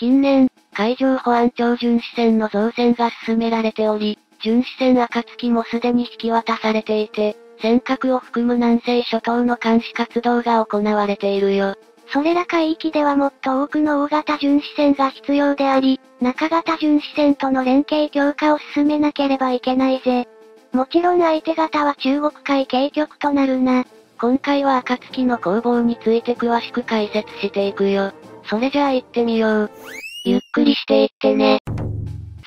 近年、海上保安庁巡視船の造船が進められており、巡視船暁もすでに引き渡されていて、尖閣を含む南西諸島の監視活動が行われているよ。それら海域ではもっと多くの大型巡視船が必要であり、中型巡視船との連携強化を進めなければいけないぜ。もちろん相手方は中国海警局となるな。今回は暁の攻防について詳しく解説していくよ。それじゃあ行ってみよう。ゆっくりしていってね。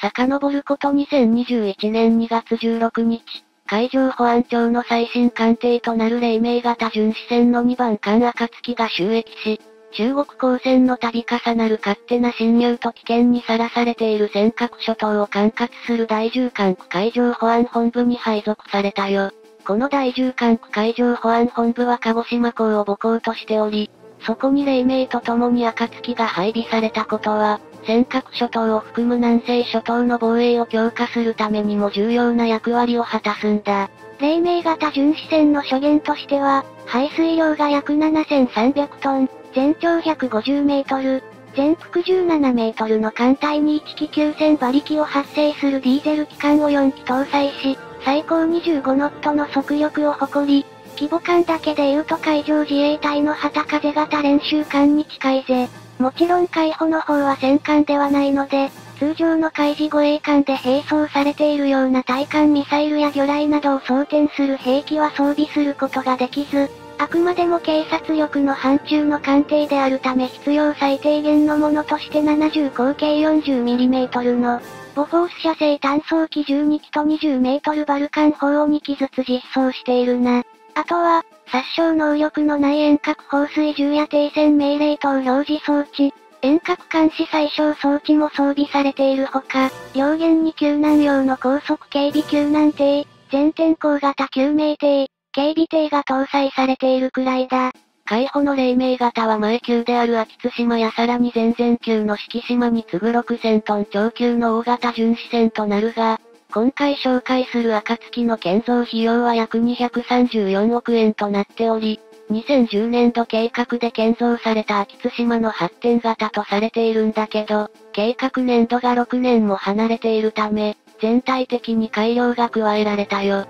遡ること2021年2月16日、海上保安庁の最新艦艇となる黎明型巡視船の2番艦暁が収益し、中国公船の度重なる勝手な侵入と危険にさらされている尖閣諸島を管轄する第10艦区海上保安本部に配属されたよ。この第10艦区海上保安本部は鹿児島港を母港としており、そこに黎明と共に暁が配備されたことは、尖閣諸島を含む南西諸島の防衛を強化するためにも重要な役割を果たすんだ。黎明型巡視船の初言としては、排水量が約7300トン、全長150メートル、全幅17メートルの艦隊に1機9000馬力を発生するディーゼル機関を4機搭載し、最高25ノットの速力を誇り、規模感だけで言うと海上自衛隊の旗風型練習艦に近いぜ。もちろん海保の方は戦艦ではないので、通常の海事護衛艦で並走されているような対艦ミサイルや魚雷などを装填する兵器は装備することができず、あくまでも警察力の範疇の艦艇であるため必要最低限のものとして70口径 40mm の、ボフォース社製単装機12機と 20m バルカン砲を2機ずつ実装しているな。あとは、殺傷能力のない遠隔放水銃や停戦命令等表示装置、遠隔監視最小装置も装備されているほか、両舷に救難用の高速警備救難艇、全天候型救命艇、警備艇が搭載されているくらいだ。海保の黎明型は前級である秋津島やさらに前々級の四季島に次ぐ6000トン超級の大型巡視船となるが、今回紹介する暁の建造費用は約234億円となっており、2010年度計画で建造された秋津島の発展型とされているんだけど、計画年度が6年も離れているため、全体的に改良が加えられたよ。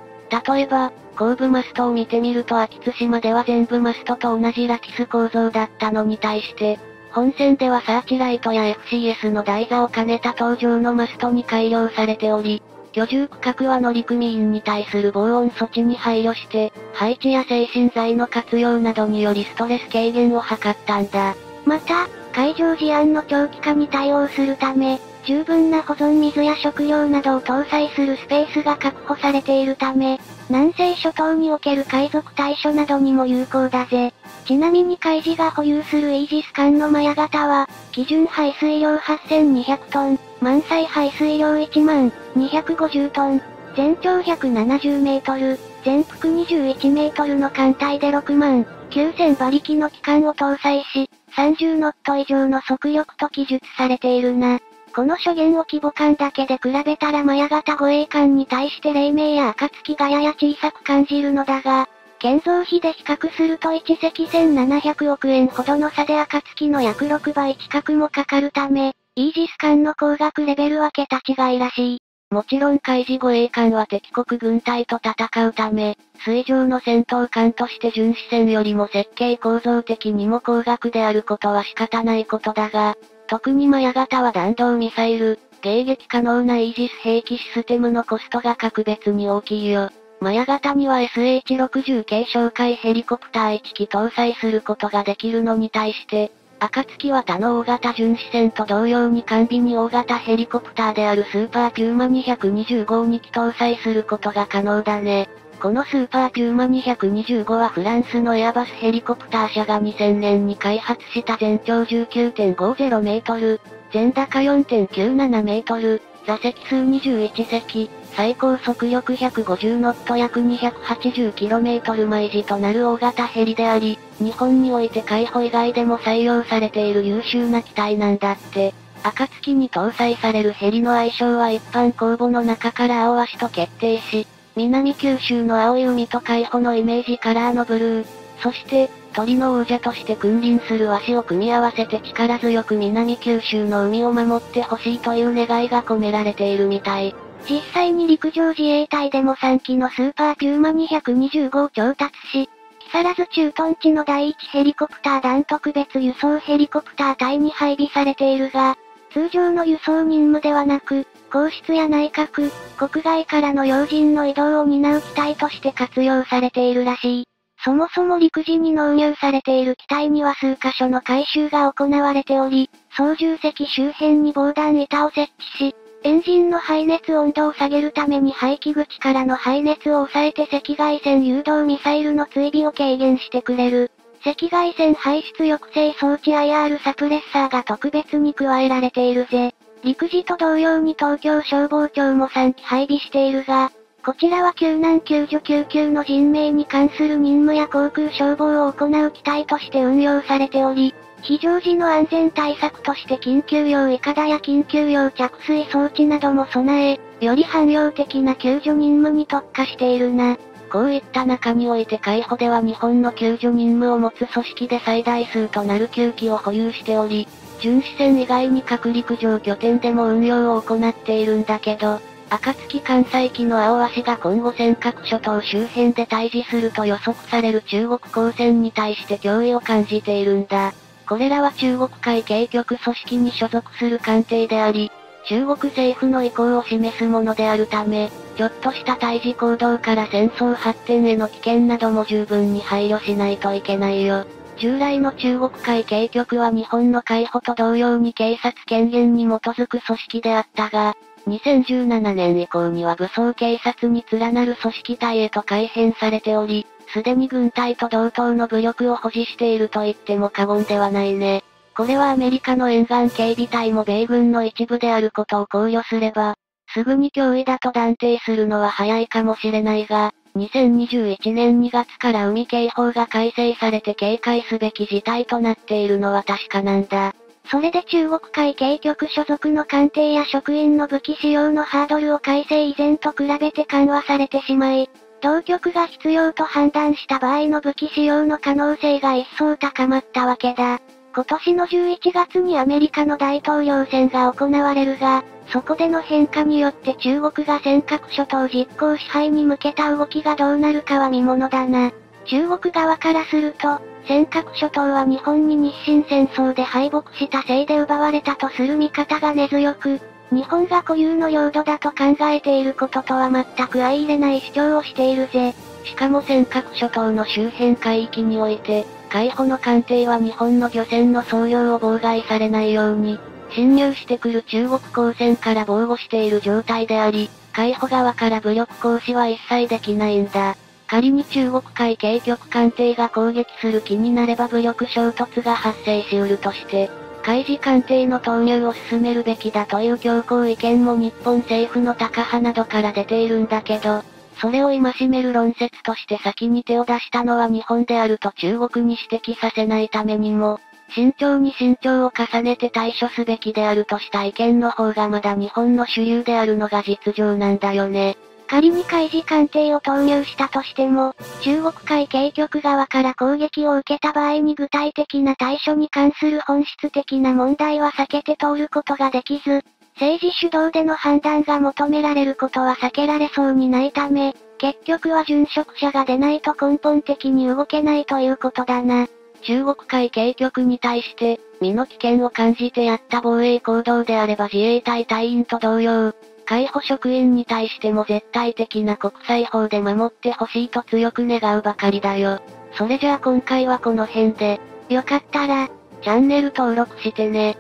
例えば、後部マストを見てみると秋津島では全部マストと同じラティス構造だったのに対して、本線ではサーチライトや FCS の台座を兼ねた搭乗のマストに改良されており、居住区画は乗組員に対する防音措置に配慮して、配置や精神剤の活用などによりストレス軽減を図ったんだ。また、海上事案の長期化に対応するため、十分な保存水や食料などを搭載するスペースが確保されているため、南西諸島における海賊対処などにも有効だぜ。ちなみに海事が保有するイージス艦のマヤ型は、基準排水量8200トン、満載排水量1万250トン、全長170メートル、全幅21メートルの艦隊で6万9000馬力の機関を搭載し、30ノット以上の速力と記述されているな。この諸言を規模感だけで比べたらマヤ型護衛艦に対して黎明や暁がやや小さく感じるのだが、建造費で比較すると1隻1700億円ほどの差で暁の約6倍近くもかかるため、イージス艦の高額レベルは桁違いらしい。もちろん海事護衛艦は敵国軍隊と戦うため、水上の戦闘艦として巡視船よりも設計構造的にも高額であることは仕方ないことだが、特にマヤ型は弾道ミサイル、迎撃可能なイージス兵器システムのコストが格別に大きいよ。マヤ型には SH-60 系哨戒ヘリコプター1機搭載することができるのに対して、暁は他の大型巡視船と同様に完備に大型ヘリコプターであるスーパーピューマ225 2機搭載することが可能だね。このスーパーピューマ225はフランスのエアバスヘリコプター社が2000年に開発した全長19.50メートル、全高4.97メートル、座席数21席、最高速力150ノット約 280km 毎時となる大型ヘリであり、日本において海保以外でも採用されている優秀な機体なんだって。暁に搭載されるヘリの愛称は一般公募の中から青足と決定し、南九州の青い海と海保のイメージカラーのブルー。そして、鳥の王者として君臨する和紙を組み合わせて力強く南九州の海を守ってほしいという願いが込められているみたい。実際に陸上自衛隊でも3機のスーパーピューマ225を調達し、木更津駐屯地の第1ヘリコプター団特別輸送ヘリコプター隊に配備されているが、通常の輸送任務ではなく、皇室や内閣、国外からの要人の移動を担う機体として活用されているらしい。そもそも陸自に納入されている機体には数箇所の改修が行われており、操縦席周辺に防弾板を設置し、エンジンの排熱温度を下げるために排気口からの排熱を抑えて赤外線誘導ミサイルの追尾を軽減してくれる。赤外線排出抑制装置 IR サプレッサーが特別に加えられているぜ。陸自と同様に東京消防庁も3機配備しているが、こちらは救難救助救急の人命に関する任務や航空消防を行う機体として運用されており、非常時の安全対策として緊急用イカダや緊急用着水装置なども備え、より汎用的な救助任務に特化しているな。こういった中において海保では日本の救助任務を持つ組織で最大数となる9機を保有しており、巡視船以外に各陸上拠点でも運用を行っているんだけど、暁関西機の青足が今後尖閣諸島周辺で対峙すると予測される中国公船に対して脅威を感じているんだ。これらは中国海警局組織に所属する艦艇であり、中国政府の意向を示すものであるため、ちょっとした対峙行動から戦争発展への危険なども十分に配慮しないといけないよ。従来の中国海警局は日本の海保と同様に警察権限に基づく組織であったが、2017年以降には武装警察に連なる組織体へと改変されており、すでに軍隊と同等の武力を保持していると言っても過言ではないね。これはアメリカの沿岸警備隊も米軍の一部であることを考慮すれば、すぐに脅威だと断定するのは早いかもしれないが、2021年2月から海警法が改正されて警戒すべき事態となっているのは確かなんだ。それで中国海警局所属の艦艇や職員の武器使用のハードルを改正以前と比べて緩和されてしまい、当局が必要と判断した場合の武器使用の可能性が一層高まったわけだ。今年の11月にアメリカの大統領選が行われるが、そこでの変化によって中国が尖閣諸島実効支配に向けた動きがどうなるかは見ものだな。中国側からすると、尖閣諸島は日本に日清戦争で敗北したせいで奪われたとする見方が根強く、日本が固有の領土だと考えていることとは全く相入れない主張をしているぜ。しかも尖閣諸島の周辺海域において、海保の艦艇は日本の漁船の操業を妨害されないように、侵入してくる中国公船から防護している状態であり、海保側から武力行使は一切できないんだ。仮に中国海警局艦艇が攻撃する気になれば武力衝突が発生しうるとして、海事艦艇の投入を進めるべきだという強硬意見も日本政府の高派などから出ているんだけど、それを戒める論説として先に手を出したのは日本であると中国に指摘させないためにも、慎重に慎重を重ねて対処すべきであるとした意見の方がまだ日本の主流であるのが実情なんだよね。仮に海事艦艇を投入したとしても、中国海警局側から攻撃を受けた場合に具体的な対処に関する本質的な問題は避けて通ることができず、政治主導での判断が求められることは避けられそうにないため、結局は殉職者が出ないと根本的に動けないということだな。中国海警局に対して、身の危険を感じてやった防衛行動であれば自衛隊隊員と同様、海保職員に対しても絶対的な国際法で守ってほしいと強く願うばかりだよ。それじゃあ今回はこの辺で、よかったら、チャンネル登録してね。